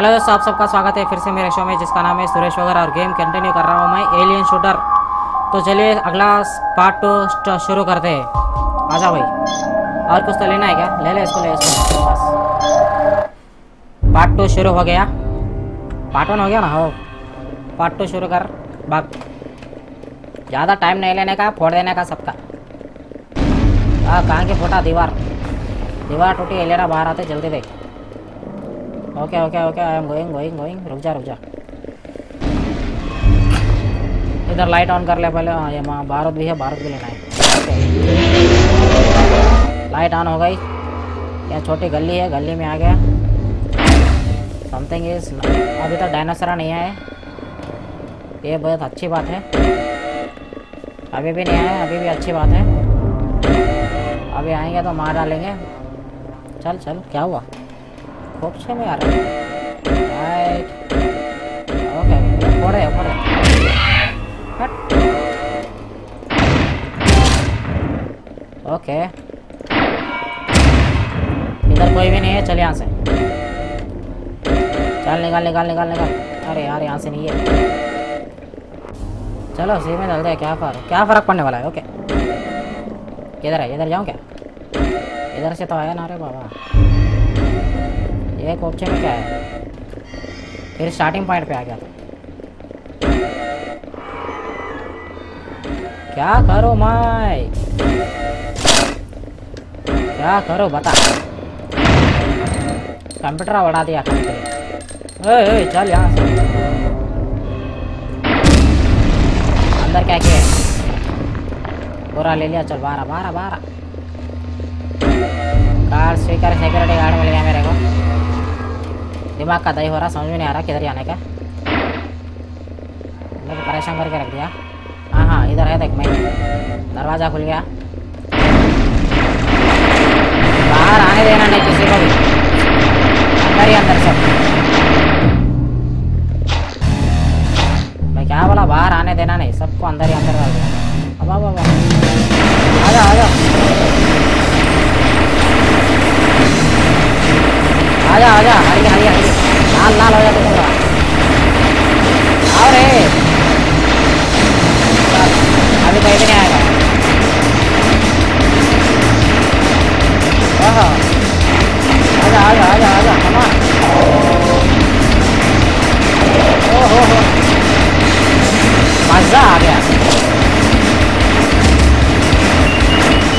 Hello दोस्तों, आप सबका स्वागत है फिर से मेरे शो में, जिसका नाम है सुरेश वगैरह और गेम कंटिन्यू कर रहा हूँ मैं एलियन शूटर तो चलिए, अगला पार्ट टू शुरू करते हैं। आजा भाई। और कुछ तो लेना है क्या? ले ले इसको ले इसको। बस। पार्ट टू शुरू हो गया। पार्ट वन हो गया ना? हो। पार्ट टू शुरू कर। भाग। ज़्यादा टाइम नहीं लेने का, फोड़ देने का सबका। कहाँ के फोटा? दीवार। दीवार टूटी लेना बाहर आते, जल्दी देख। Okay okay okay I am going going going रुक जा रुक जा इधर लाइट ऑन कर ले पहले. हाँ ये वहाँ भारत भी है, भारत भी लेना है. लाइट ऑन हो गई. यहाँ छोटी गली है? गली में आ गया. समथिंग इज़ अभी तक डायनासोर नहीं आए ये बहुत अच्छी बात है. अभी भी नहीं आए अभी भी अच्छी बात है. अभी आएँगे तो मार डालेंगे. चल चल, क्या हुआ? खूब छे में यार राइट ओके इधर कोई भी नहीं है, चल यहाँ से। चल निकाल निकाल निकाल निकाल। अरे यार, यहाँ से नहीं है। चलो सी में दे क्या फ़र्क, क्या फ़र्क पड़ने वाला है? ओके किधर है? इधर जाऊँ क्या? इधर से तो आया ना रे बाबा। कोपचे में क्या है? फिर स्टार्टिंग पॉइंट पे आ गया। क्या करो माई क्या करो बता। कंप्यूटर बढ़ा दिया ओए ओए, चल यहाँ अंदर क्या किया पूरा ले लिया, चल बारह बारह बारह कार, स्पीकर सिक्योरिटी गार्ड मिल गया मेरे को। दिमाग का दही हो रहा समझ में नहीं आ रहा किधर जाने का मेरे परेशान करके रख दिया हाँ हाँ इधर है देख मैं दरवाज़ा खुल गया बाहर आने देना नहीं किसी को भी अंदर ही अंदर सब मैं क्या बोला बाहर आने देना नहीं सबको अंदर ही अंदर डाल देना अब अब आजा हरी हरी हरी लाल लाल हो जाते पूरा आओ रे चल, अभी कोई भी नहीं आएगा ओहो आजा आजा आजा आजा कमा ओहो हो मज़ा आ गया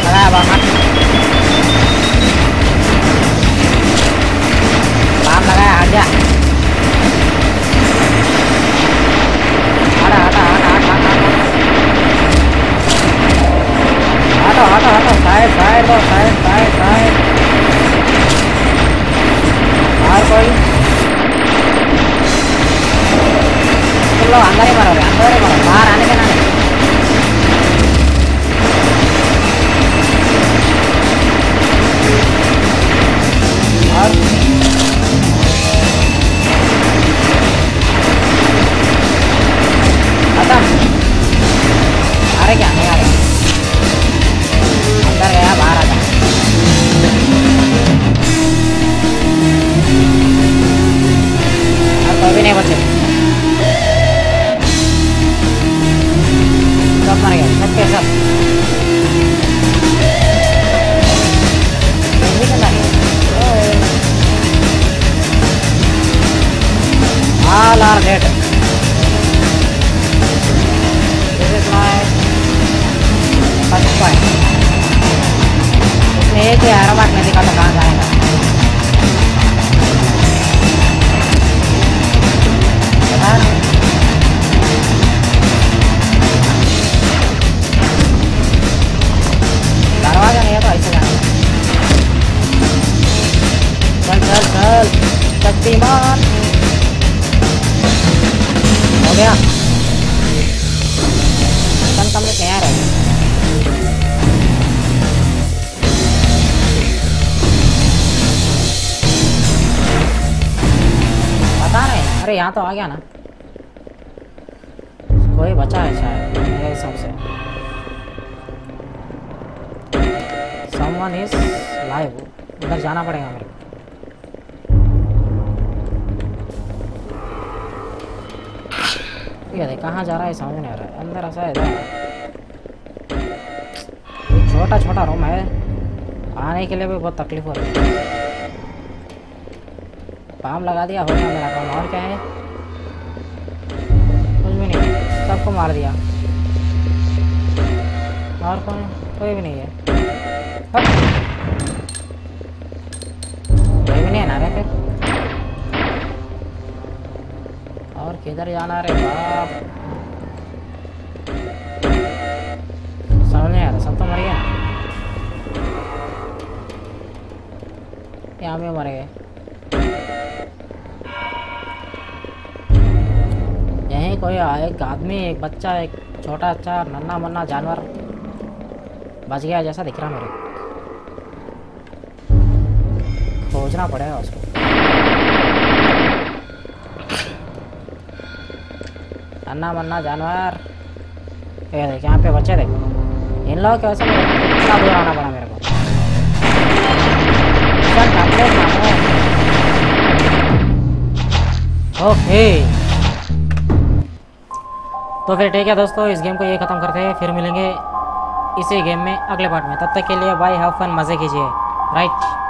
लगाया बाबा तुम लोग अंदर ही मरोगे अंदर ही मरो बाहर ऐसे जाना चल चल चल शक्तिमान हो गया कम कम से तैयार है अरे यहाँ तो आ गया ना। कोई बचा है शायद समवन इज़ लाइव उधर जाना पड़ेगा मेरे ये कहाँ जा रहा है समझ नहीं आ रहा है। अंदर ऐसा है छोटा छोटा रूम है। आने के लिए भी बहुत तकलीफ़ हो रही है। पाम लगा दिया हो गया मेरा काम और क्या है? कुछ भी नहीं सबको मार दिया। और कौन है? कोई भी नहीं है। कोई भी नहीं है ना रे फिर। और किधर जाना रे बाप? समझ मर गया यहाँ भी मर गए। कोई एक आदमी, एक बच्चा, एक छोटा अच्छा नन्ना मन्ना जानवर बच गया जैसा दिख रहा मेरे। खोजना पड़ेगा उसको। नन्ना मन्ना जानवर। ये देख, यहाँ पे बच्चे देख। इन लोगों की वजह से मेरे को इतना दूर आना पड़ा मेरे को। ओके। तो फिर ठीक है दोस्तों, इस गेम को ये ख़त्म करते हैं, फिर मिलेंगे इसी गेम में अगले पार्ट में। तब तक के लिए बाय हैव फन मज़े कीजिए। राइट